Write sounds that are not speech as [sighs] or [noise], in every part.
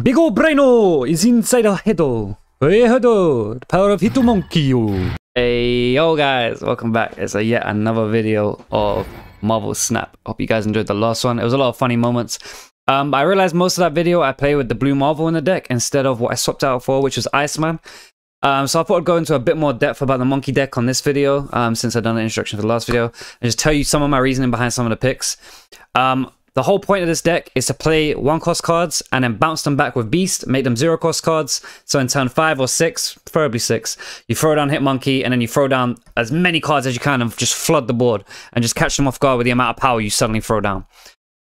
Big ol' Braino is inside a heado. Hey the power of Hitomonkey. Hey yo guys, welcome back. It's a yet another video of Marvel Snap. Hope you guys enjoyed the last one. It was a lot of funny moments. Um, I realized most of that video I play with the blue Marvel in the deck instead of what I swapped out for, which was Iceman. Um, so I thought I'd go into a bit more depth about the monkey deck on this video, um, since I've done the introduction for the last video, and just tell you some of my reasoning behind some of the picks. Um, the whole point of this deck is to play one cost cards and then bounce them back with Beast, make them zero cost cards. So in turn five or six, preferably six, you throw down Hit Monkey and then you throw down as many cards as you can and just flood the board and just catch them off guard with the amount of power you suddenly throw down.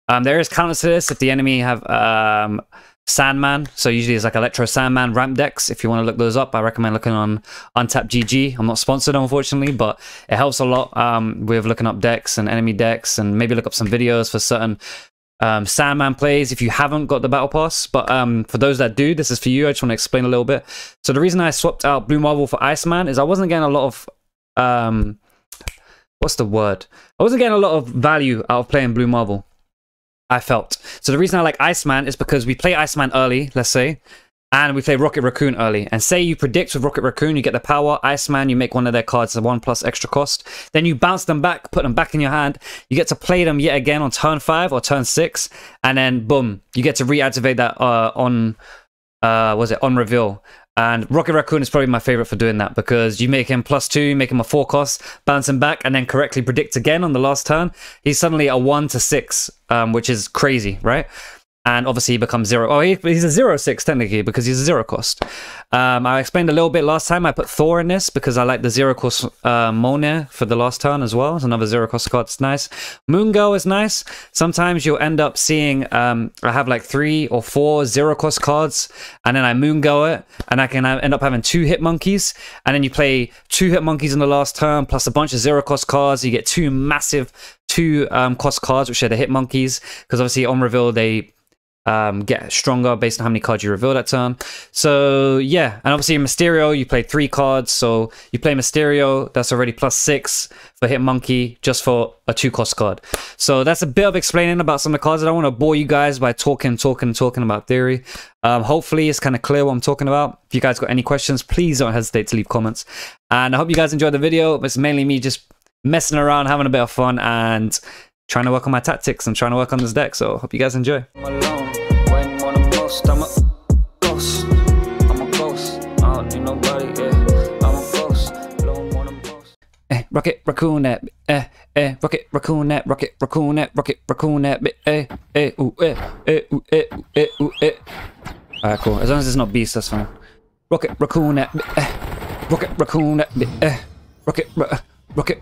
Um, there is counters to this if the enemy have um, Sandman. So usually it's like Electro Sandman ramp decks. If you want to look those up, I recommend looking on Untapped GG. I'm not sponsored, unfortunately, but it helps a lot um, with looking up decks and enemy decks and maybe look up some videos for certain um, Sandman plays if you haven't got the Battle Pass. But um, for those that do, this is for you. I just want to explain a little bit. So the reason I swapped out Blue Marvel for Iceman is I wasn't getting a lot of... Um, what's the word? I wasn't getting a lot of value out of playing Blue Marvel. I felt. So the reason I like Iceman is because we play Iceman early, let's say, and we play Rocket Raccoon early. And say you predict with Rocket Raccoon, you get the power, Iceman, you make one of their cards a one plus extra cost. Then you bounce them back, put them back in your hand. You get to play them yet again on turn five or turn six. And then boom, you get to reactivate that uh, on, uh, was it, on reveal. And Rocket Raccoon is probably my favorite for doing that because you make him plus two, make him a four cost, bounce him back, and then correctly predict again on the last turn. He's suddenly a one to six, um, which is crazy, right? And obviously he becomes zero. Oh, he, he's a zero six technically because he's a zero cost. Um, I explained a little bit last time. I put Thor in this because I like the zero cost uh, Mona for the last turn as well. It's another zero cost card. It's nice. Moon Girl is nice. Sometimes you'll end up seeing um, I have like three or four zero cost cards, and then I Moon Girl it, and I can end up having two hit monkeys, and then you play two hit monkeys in the last turn plus a bunch of zero cost cards. You get two massive two um, cost cards, which are the hit monkeys, because obviously on reveal they um, get stronger based on how many cards you reveal that turn. So yeah, and obviously Mysterio, you play three cards, so you play Mysterio, that's already plus six for Hit Monkey, just for a two cost card. So that's a bit of explaining about some of the cards. I don't want to bore you guys by talking, talking, talking about theory. Um, hopefully it's kind of clear what I'm talking about. If you guys got any questions, please don't hesitate to leave comments. And I hope you guys enjoyed the video. It's mainly me just messing around, having a bit of fun, and trying to work on my tactics and trying to work on this deck. So hope you guys enjoy. Eh, rocket raccoon that eh eh rocket raccoon that rocket raccoon that rocket raccoon that eh eh ooh eh eh ooh eh ooh eh ooh eh Alright cool. As long as it's not beast, that's fine. Rocket raccoon that eh rocket raccoon that eh rocket rocket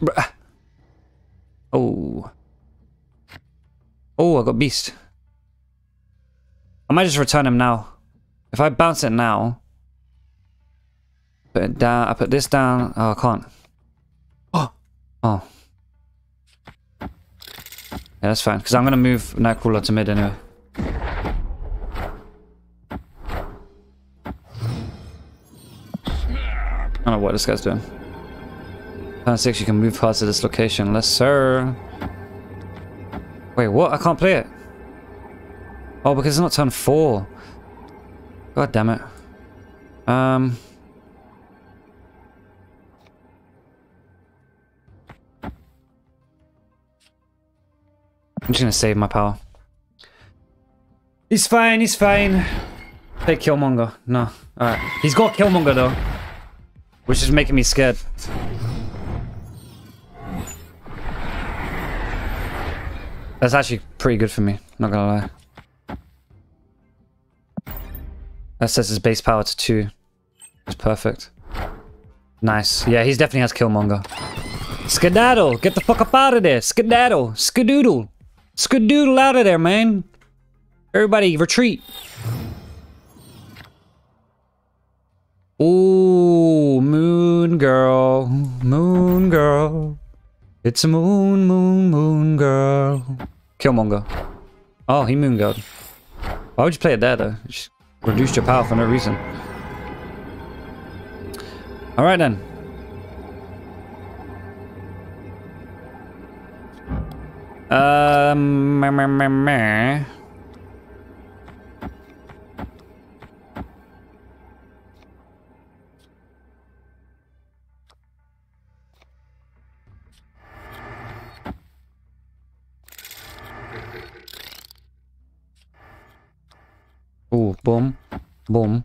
Oh. Oh, I got beast. I might just return him now. If I bounce it now, put it down, I put this down. Oh, I can't. Oh. Oh. Yeah, that's fine. Because I'm going to move Nightcrawler to mid anyway. I don't know what this guy's doing. Turn 6, you can move past of this location. Yes, sir. Wait, what? I can't play it. Oh, because it's not turn 4. God damn it. Um... I'm just gonna save my power. He's fine, he's fine. Take Killmonger. No. Alright. He's got Killmonger though. Which is making me scared. That's actually pretty good for me, not gonna lie. That says his base power to 2. It's perfect. Nice. Yeah, he definitely has Killmonger. Skedaddle! Get the fuck up out of there! Skedaddle! Skadoodle! Skadoodle out of there, man. Everybody, retreat. Ooh, moon girl, moon girl. It's a moon, moon, moon girl. Killmonger. Oh, he moon girl. Why would you play it there, though? just reduced your power for no reason. Alright then. Um, meh, meh, meh, meh. Boom.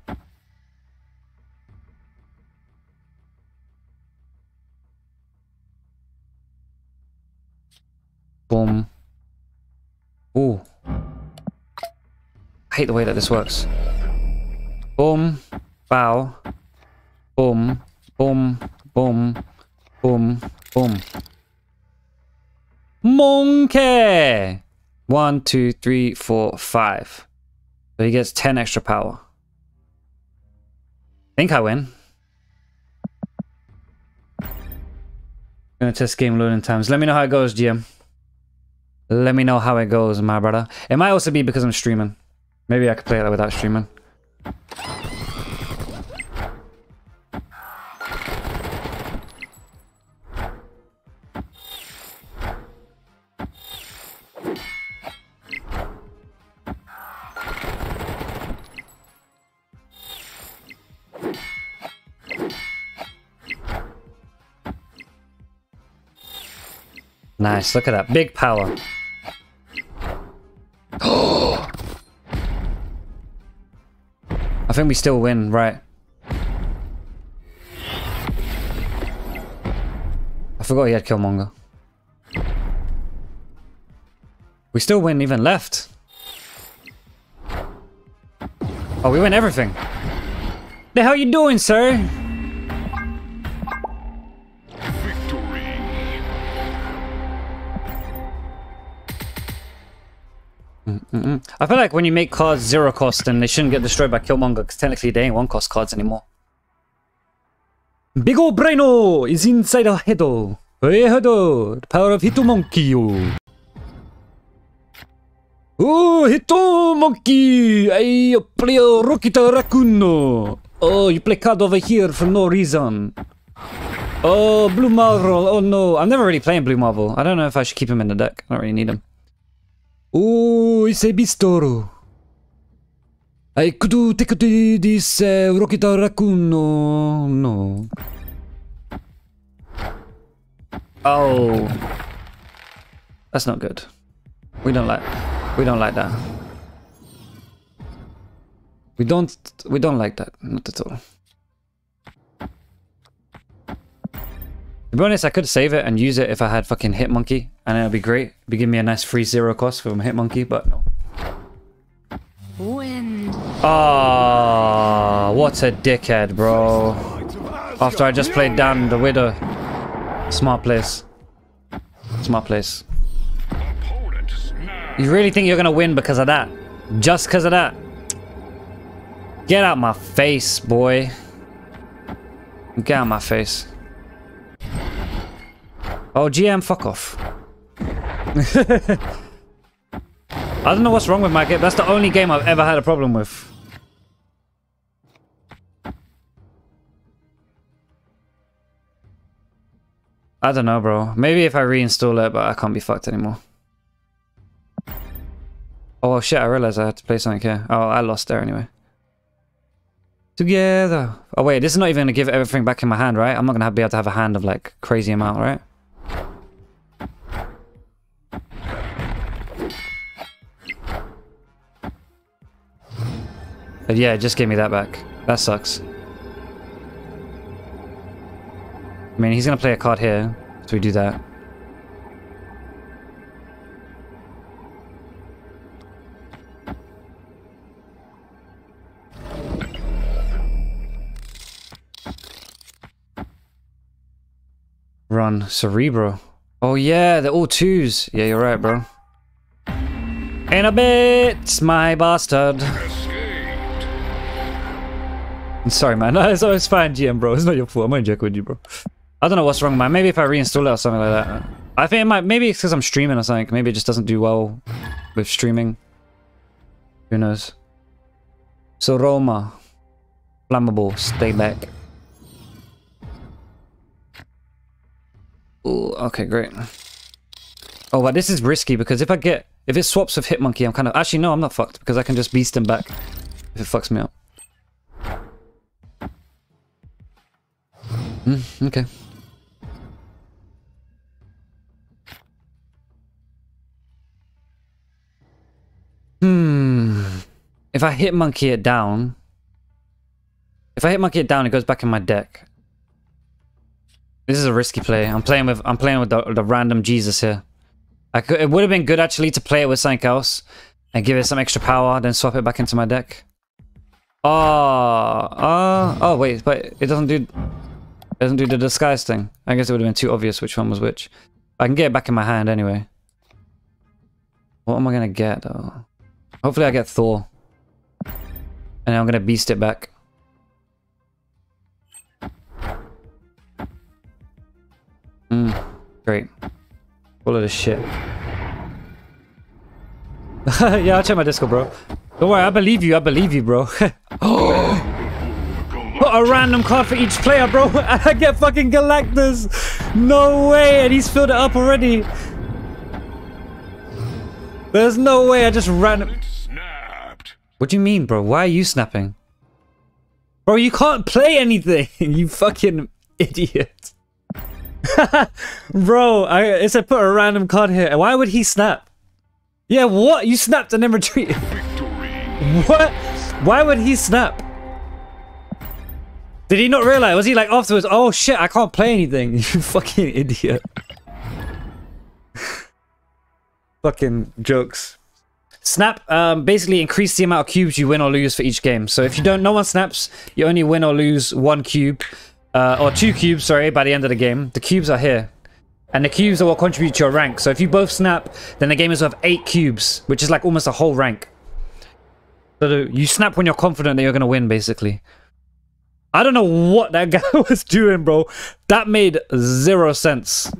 Boom. Ooh. I hate the way that this works. Boom, bow, boom, boom, boom, boom, boom. Monkey! One, two, three, four, five. So he gets 10 extra power. Think I win. Gonna test game loading times. Let me know how it goes, GM. Let me know how it goes, my brother. It might also be because I'm streaming. Maybe I could play it without streaming. Nice, look at that. Big power. I think we still win, right? I forgot he had Killmonger. We still win even left. Oh, we win everything. The hell you doing, sir? Mm-mm. I feel like when you make cards zero cost, then they shouldn't get destroyed by Killmonger, because technically they ain't one cost cards anymore. Big ol' Braino is inside our head. Hey, Hedo, the power of Hitomonkey. Oh, Hitomonkey! I play a Rokita Raccoon. Oh, you play card over here for no reason. Oh, Blue Marvel. Oh no, I'm never really playing Blue Marvel. I don't know if I should keep him in the deck. I don't really need him. Oh, it's a bistoro. I could take this uh, Rokita Raccoon. No, no. Oh. That's not good. We don't like we don't like that. We don't we don't like that, not at all. To be honest, I could save it and use it if I had fucking Hitmonkey, and it'd be great. It'd be giving me a nice free zero cost from Hitmonkey, but no. Wind. Ah, oh, what a dickhead, bro. After I just played down the Widow. Smart place. Smart place. You really think you're gonna win because of that? Just because of that? Get out my face, boy. Get out my face. Oh, GM, fuck off. [laughs] I don't know what's wrong with my game. That's the only game I've ever had a problem with. I don't know, bro. Maybe if I reinstall it, but I can't be fucked anymore. Oh, shit, I realized I had to play something here. Oh, I lost there anyway. Together. Oh, wait, this is not even going to give everything back in my hand, right? I'm not going to be able to have a hand of, like, crazy amount, right? But yeah, just give me that back. That sucks. I mean, he's gonna play a card here, so we do that. Run. Cerebro. Oh yeah, they're all twos. Yeah, you're right, bro. In a bit, my bastard. Sorry, man. [laughs] It's, it's fine, GM, bro. It's not your fault. I'm only joking with you, bro. I don't know what's wrong, man. Maybe if I reinstall it or something like that. I think it might. Maybe it's because I'm streaming or something. Maybe it just doesn't do well with streaming. Who knows? So Roma, flammable. Stay back. Ooh, okay, great. Oh, but this is risky because if I get if it swaps with Hitmonkey, I'm kind of actually no, I'm not fucked because I can just beast him back if it fucks me up. Mm, okay. Hmm. If I hit monkey it down, if I hit monkey it down, it goes back in my deck. This is a risky play. I'm playing with I'm playing with the, the random Jesus here. I could, it would have been good actually to play it with something else and give it some extra power, then swap it back into my deck. Oh, uh, oh wait, but it doesn't do doesn't do the disguise thing. I guess it would have been too obvious which one was which. I can get it back in my hand anyway. What am I gonna get though? Hopefully I get Thor. And I'm gonna beast it back. Hmm, great. Full of this shit. [laughs] yeah, I'll check my Discord, bro. Don't worry, I believe you, I believe you, bro. [laughs] [gasps] [gasps] [gasps] a random card for each player, bro. [laughs] I get fucking Galactus. No way, and he's filled it up already. There's no way I just ran. What do you mean, bro? Why are you snapping? Bro, you can't play anything, [laughs] you fucking idiot. [laughs] bro, I, it said put a random card here. Why would he snap? Yeah, what? You snapped and then retreated. What? Why would he snap? Did he not realize? Was he like afterwards, oh shit, I can't play anything. [laughs] You fucking idiot. [laughs] fucking jokes. Snap um, basically increase the amount of cubes you win or lose for each game. So if you don't, no one snaps, you only win or lose one cube. Uh, or two cubes, sorry, by the end of the game. The cubes are here. And the cubes are what contribute to your rank. So if you both snap, then the game is worth eight cubes, which is like almost a whole rank. So you snap when you're confident that you're going to win, basically. I don't know what that [laughs] guy was doing, bro. That made zero sense.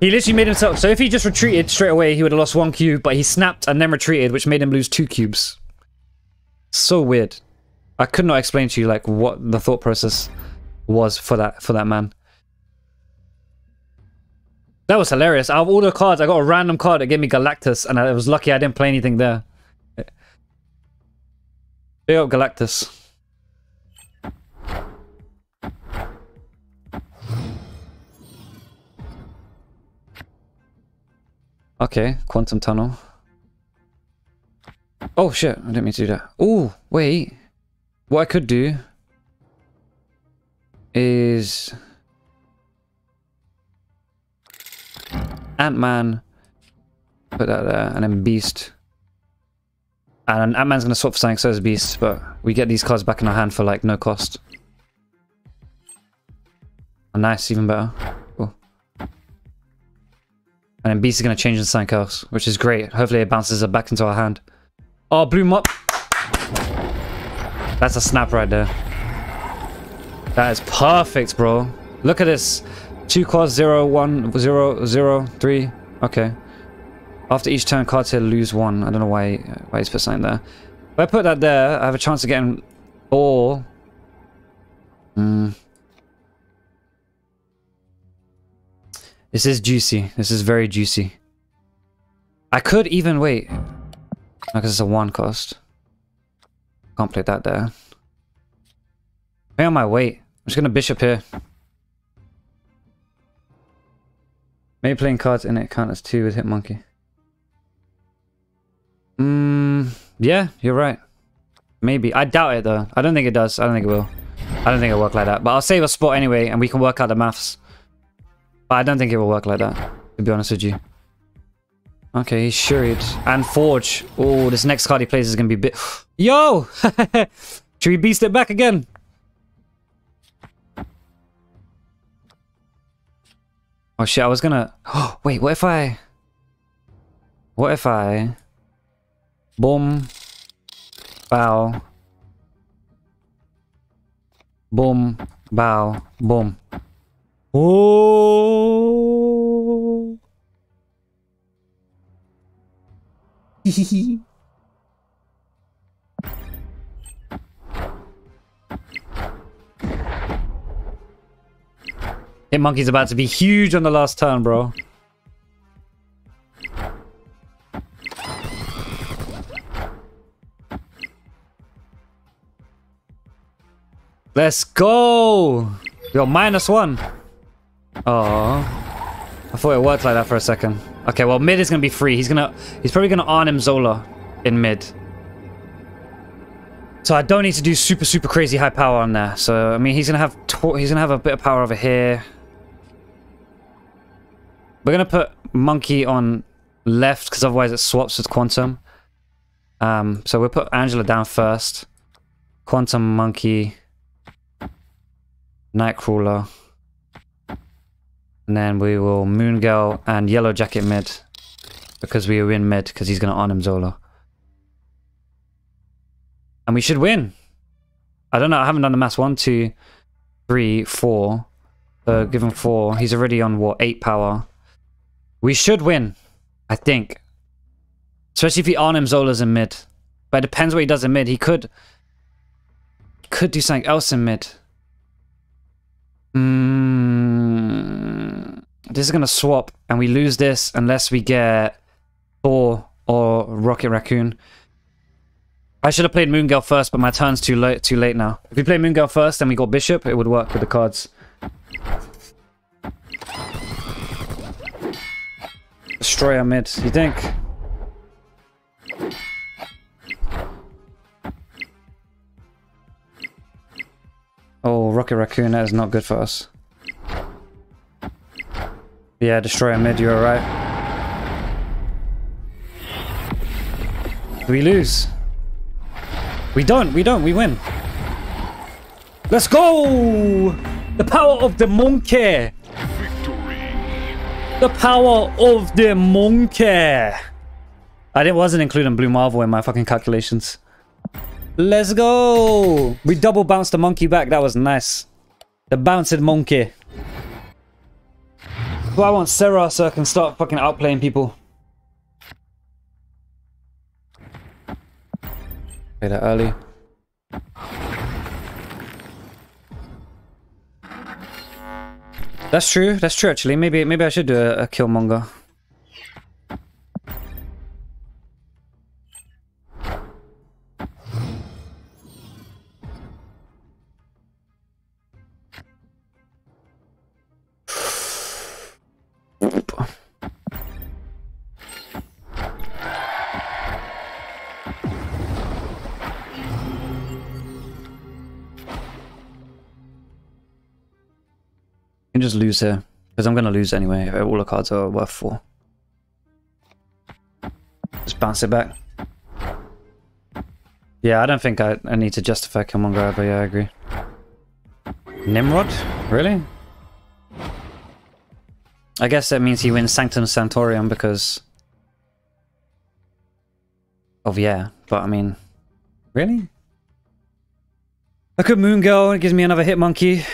He literally made himself... So if he just retreated straight away, he would have lost one cube, but he snapped and then retreated, which made him lose two cubes. So weird. I could not explain to you, like, what the thought process was for that for that man. That was hilarious. Out of all the cards, I got a random card that gave me Galactus, and I was lucky I didn't play anything there. Big up Galactus. Okay, quantum tunnel. Oh shit, I didn't mean to do that. Oh, wait. What I could do is Ant-Man, put that there, and then Beast. And Ant-Man's gonna swap for something, so is Beast, but we get these cards back in our hand for like no cost. Oh, nice, even better. And then Beast is going to change into something else, which is great. Hopefully it bounces it back into our hand. Oh, Bloom up. That's a snap right there. That is perfect, bro. Look at this. Two cards, zero, one, zero, zero, three. Okay. After each turn, cards here lose one. I don't know why, why he's put something there. If I put that there, I have a chance of getting all. Hmm. This is juicy. This is very juicy. I could even wait. Because it's a one cost. Can't play that there. Pay on my weight. I'm just gonna bishop here. Maybe playing cards in it count as two with Hitmonkey. Mmm, yeah, you're right. Maybe. I doubt it though. I don't think it does. I don't think it will. I don't think it'll work like that. But I'll save a spot anyway and we can work out the maths. But I don't think it will work like that, to be honest with you. Okay, he's Shuried. And Forge. Oh, this next card he plays is going to be bit... [gasps] Yo! [laughs] Should we beast it back again? Oh shit, I was gonna... Oh, [gasps] wait, what if I... What if I... Boom. Bow. Boom. Bow. Boom. Oh. [laughs] Hitmonkey's about to be huge on the last turn, bro. Let's go! Yo, minus one. Oh, I thought it worked like that for a second. Okay, well, mid is gonna be free. He's gonna, he's probably gonna Arnim Zola in mid. So I don't need to do super, super crazy high power on there. So, I mean, he's to have he's gonna have a bit of power over here. We're to put Monkey on left, because otherwise it swaps with Quantum. Um, so we'll put Angela down first. Quantum Monkey. Nightcrawler. And then we will Moon Girl and Yellow Jacket mid. Because we win mid, because he's going to Arnim Zola. And we should win. I don't know, I haven't done the mass. One, two, three, four. So give him four. He's already on, what, eight power. We should win, I think. Especially if he Arnim Zola's in mid. But it depends what he does in mid. He could... Could do something else in mid. Mm, this is going to swap, and we lose this unless we get Thor or Rocket Raccoon. I should have played Moon Girl first, but my turn's too late. Too late now. If we play Moon Girl first, then we got Bishop. It would work with the cards. Destroyer mid. You think? Oh, Rocket Raccoon, that is not good for us. Yeah, Destroyer mid, you're right. We lose. We don't, we don't, we win. Let's go! The power of the monkey! The power of the monkey! I didn't, wasn't including Blue Marvel in my fucking calculations. Let's go! We double bounced the monkey back. That was nice. The bouncing monkey. But I want Sera so I can start fucking outplaying people. Play that early. That's true. That's true. Actually, maybe maybe I should do a, a Killmonger. Can just lose here. Because I'm going to lose anyway. All the cards are worth 4. Just bounce it back. Yeah, I don't think I, I need to justify Killmonger, but yeah, I agree. Nimrod? Really? I guess that means he wins Sanctum Sanctorum because... Of yeah, but I mean... Really? I could Moon Girl, it gives me another Hit Monkey.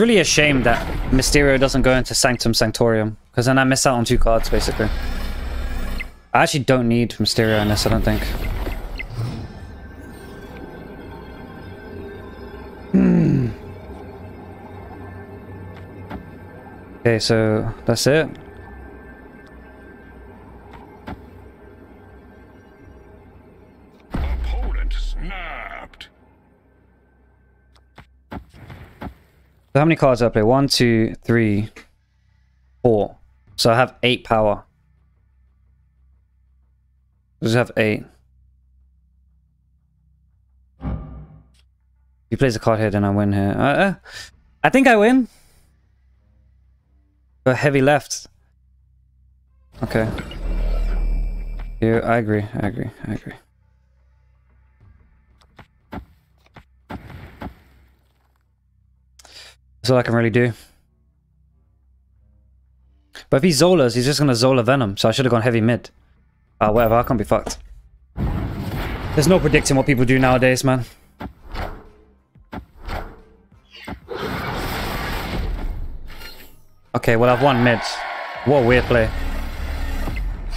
It's really a shame that Mysterio doesn't go into Sanctum Sanctorum, because then I miss out on two cards, basically. I actually don't need Mysterio in this, I don't think. Hmm. Okay, so that's it. So how many cards do I play? One, two, three, four. So I have eight power. I just have eight. He plays a card here, then I win here. Uh, uh, I think I win. A heavy left. Okay. Yeah, I agree. I agree. I agree. All I can really do. But if he Zolas, he's just gonna Zola Venom, so I should have gone heavy mid. Ah, uh, whatever, I can't be fucked. There's no predicting what people do nowadays, man. Okay, well I've won mid. What a weird play.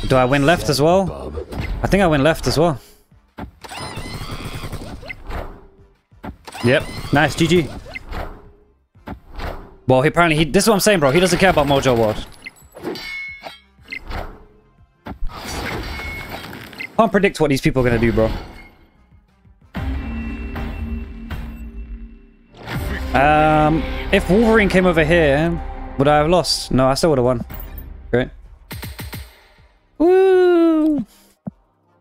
Do I win left as well? I think I win left as well. Yep, nice, GG. Well, he apparently, he, this is what I'm saying, bro. He doesn't care about Mojo World. Can't predict what these people are gonna do, bro. Um, if Wolverine came over here, would I have lost? No, I still would have won. Great. Woo!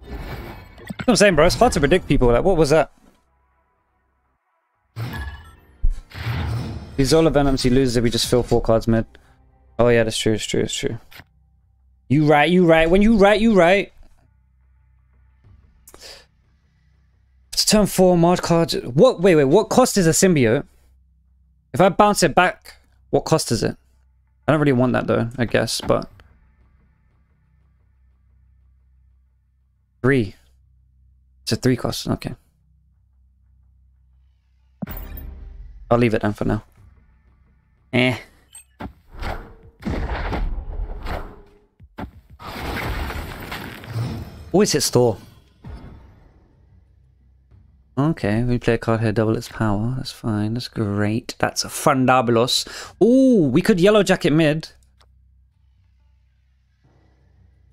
That's what I'm saying, bro. It's hard to predict people. Like, what was that? These all of Venoms he loses if we just fill four cards mid. Oh yeah, that's true, it's true, it's true. You right, you right. When you right, you right. It's turn four mod cards. What wait, wait, what cost is a symbiote? If I bounce it back, what cost is it? I don't really want that though, I guess, but three. It's a three cost, okay. I'll leave it then for now. Eh. Always hit store. Okay, we play a card here, double its power. That's fine. That's great. That's a fundabulos. Ooh, we could yellow jacket mid.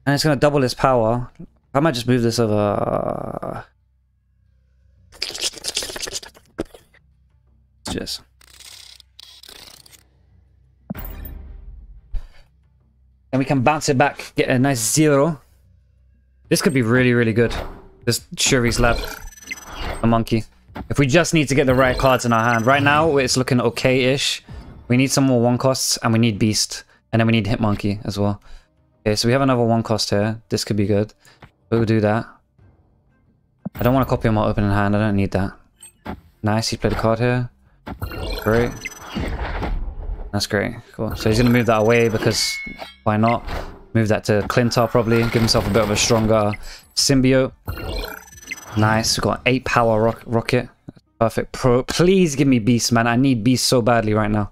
And it's going to double its power. I might just move this over. Just. And we can bounce it back, get a nice zero. This could be really, really good. This Shuri's lab. A monkey. If we just need to get the right cards in our hand. Right now, it's looking okay-ish. We need some more one costs, and we need Beast. And then we need Hit Monkey as well. Okay, so we have another one cost here. This could be good. We'll do that. I don't want to copy him while opening hand. I don't need that. Nice, he played a card here. Great. That's great. Cool. So he's going to move that away because why not? Move that to Klyntar probably. Give himself a bit of a stronger symbiote. Nice. We've got 8 power rock rocket. Perfect. Pro Please give me Beast, man. I need Beast so badly right now.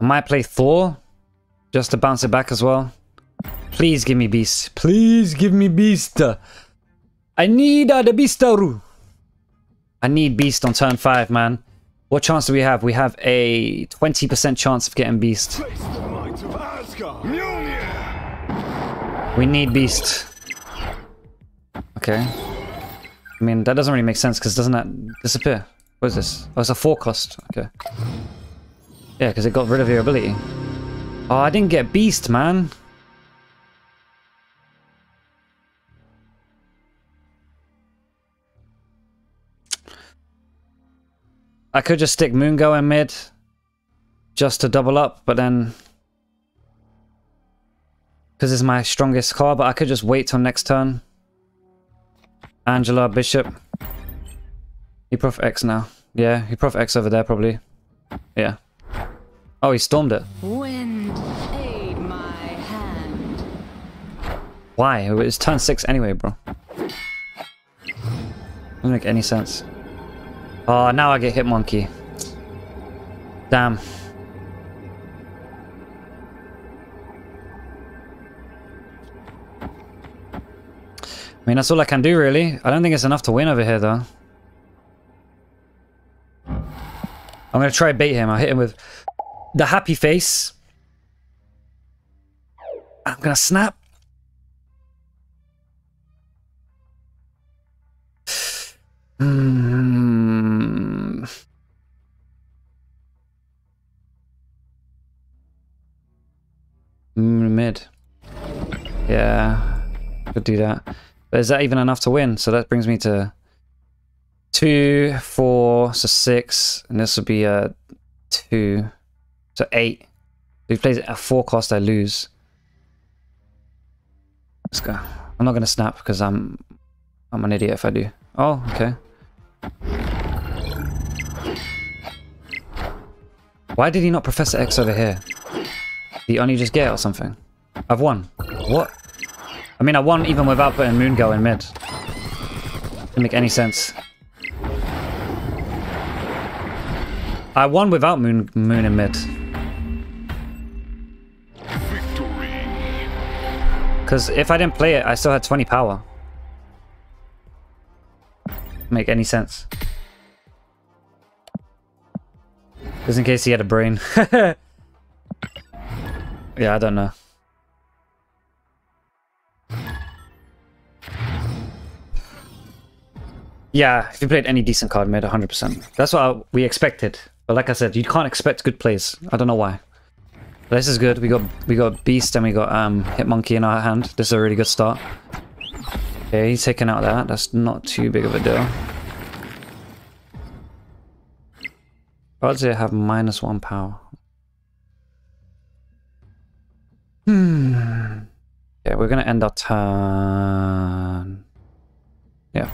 I might play Thor. Just to bounce it back as well. Please give me Beast. Please give me Beast. I need uh, the Beastaru. I need Beast on turn 5, man. What chance do we have? We have a 20% chance of getting Beast. We need Beast. Okay. I mean, that doesn't really make sense because doesn't that disappear? What is this? Oh, it's a 4 cost. Okay. Yeah, because it got rid of your ability. Oh, I didn't get Beast, man. I could just stick Moongo in mid just to double up, but then because it's my strongest card, but I could just wait till next turn. Angela, Bishop. He Prof X now. Yeah, he Prof X over there probably. Yeah. Oh, he stormed it. Wind, aid my hand. Why? It's turn six anyway, bro. Doesn't make any sense. Oh, now I get hit monkey. Damn. I mean, that's all I can do, really. I don't think it's enough to win over here, though. I'm going to try bait him. I'll hit him with the happy face. I'm going to snap. [sighs] Hmm. Mid. Yeah, could do that. But is that even enough to win? So that brings me to two, four, so six, and this would be a two, so eight. If he plays at four cost, I lose. Let's go. I'm not gonna snap because I'm I'm an idiot if I do. Oh, okay. Why did he not Professor X over here? Did he only just get or something? I've won. What? I mean, I won even without putting Moon Girl in mid. Didn't make any sense. I won without Moon Moon in mid. Because if I didn't play it, I still had 20 power. Make any sense. Just in case he had a brain. [laughs] Yeah, I don't know. Yeah, if you played any decent card mid, 100%. That's what we expected. But like I said, you can't expect good plays. I don't know why. But this is good. We got we got Beast and we got um Hitmonkey in our hand. This is a really good start. Okay, he's taking out that. That's not too big of a deal. Odds they have minus one power. Hmm. Yeah, we're gonna end our turn. Yeah.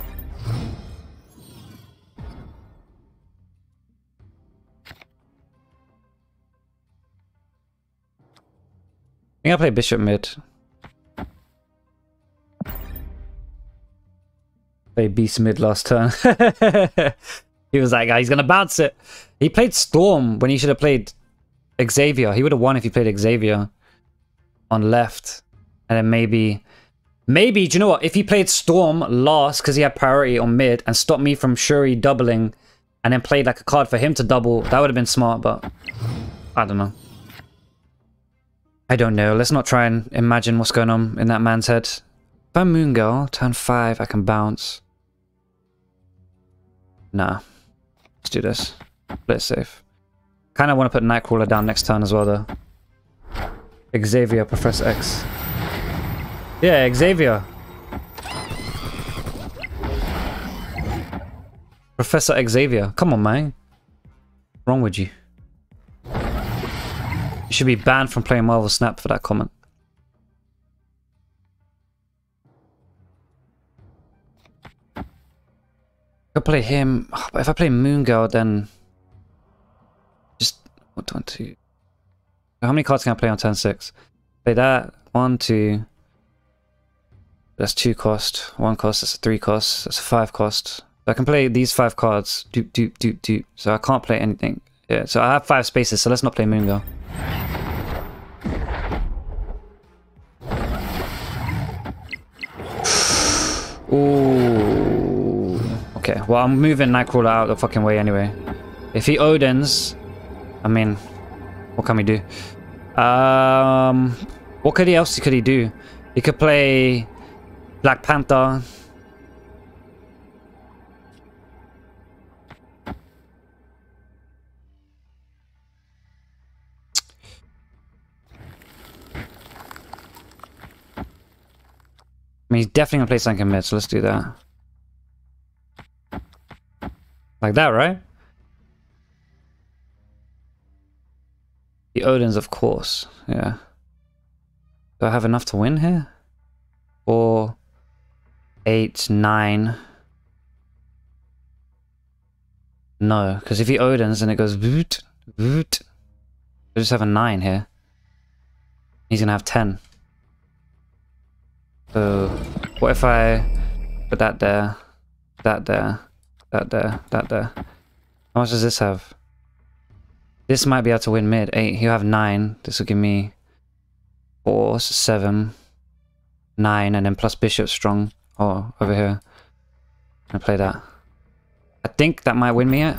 I think I play bishop mid. Play beast mid last turn. [laughs] he was that ah, guy. He's gonna bounce it. He played Storm when he should have played Xavier. He would have won if he played Xavier on left, and then maybe, maybe. Do you know what? If he played Storm last because he had priority on mid and stopped me from Shuri doubling, and then played like a card for him to double, that would have been smart. But I don't know. I don't know. Let's not try and imagine what's going on in that man's head. If I'm Moon Girl, turn 5, I can bounce. Nah. Let's do this. Play it safe. Kind of want to put Nightcrawler down next turn as well, though. Xavier, Professor X. Yeah, Xavier. Professor Xavier. Come on, man. What's wrong with you? You should be banned from playing Marvel Snap for that comment. I play him, oh, but if I play Moon Girl, then just what one, two. How many cards can I play on turn six? Play that one, two. That's two cost. One cost. That's three cost. That's five cost. I can play these five cards. Doop doop doop doop. So I can't play anything. Yeah. So I have five spaces. So let's not play Moon Girl. [sighs] Ooh. Okay, well, I'm moving Nightcrawler out the fucking way anyway. If he Odins, I mean, what can we do? Um, what could he else could he do? He could play Black Panther. I mean, he's definitely gonna play something mid, so let's do that. Like that, right? The Odins, of course. Yeah. Do I have enough to win here? Four, eight, nine. No, because if he Odins and it goes voot, voot. I just have a nine here. He's gonna have ten. So, what if I put that there, that there, that there, that there? How much does this have? This might be able to win mid. Eight. He'll have nine. This will give me four, seven, nine, and then plus bishop strong. Oh, over here. Gonna play that. I think that might win me it.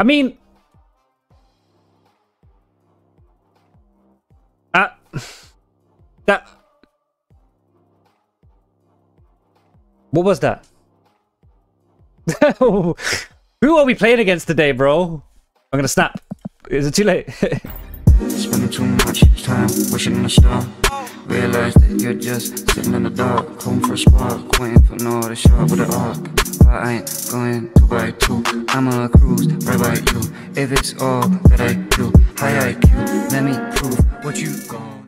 I mean, uh, [laughs] that. What was that? [laughs] Who are we playing against today, bro? I'm gonna snap. Is it too late? [laughs] Spending too much time wishing a star. Realize that you're just sitting in the dark, home for a spark, waiting for no other shot with an arc. I ain't going two by two. I'ma cruise right by you. If it's all that I do, high IQ, let me prove. What you gon'